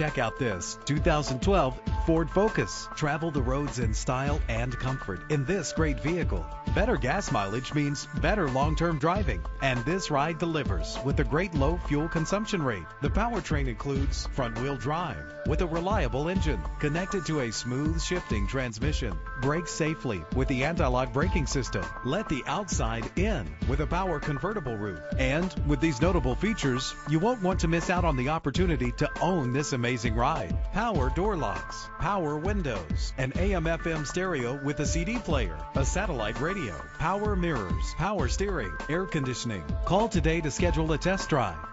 Check out this 2012 Ford Focus. Travel the roads in style and comfort in this great vehicle. Better gas mileage means better long-term driving, and this ride delivers with a great low fuel consumption rate. The powertrain includes front-wheel drive with a reliable engine connected to a smooth shifting transmission. Brake safely with the anti-lock braking system. Let the outside in with a power convertible roof. And with these notable features, you won't want to miss out on the opportunity to own this amazing ride. Power door locks, power windows, an AM FM stereo with a CD player, a satellite radio, power mirrors, power steering, air conditioning. Call today to schedule a test drive.